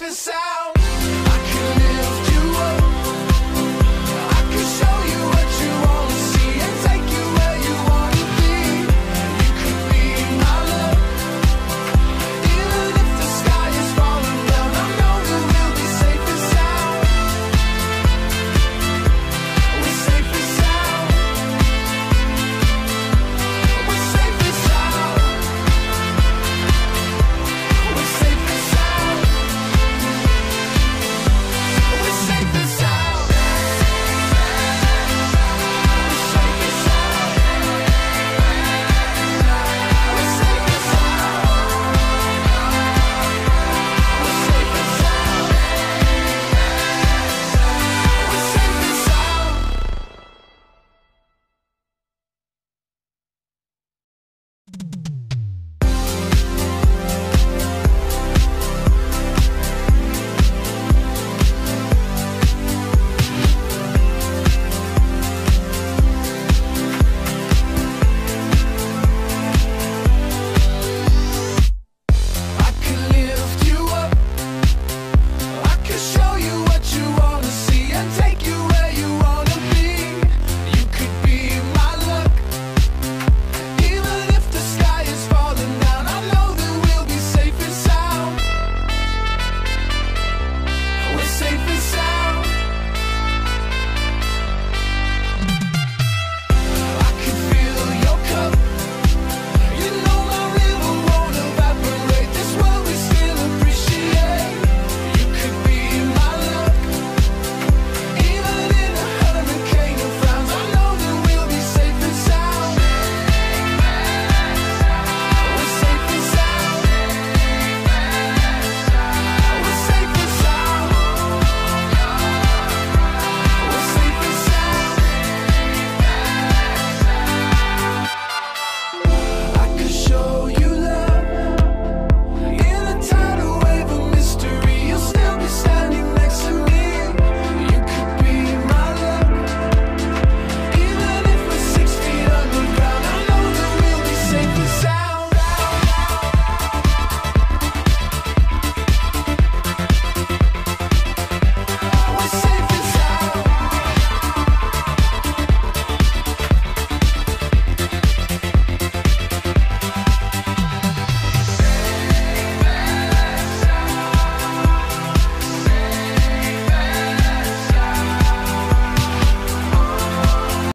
It's out.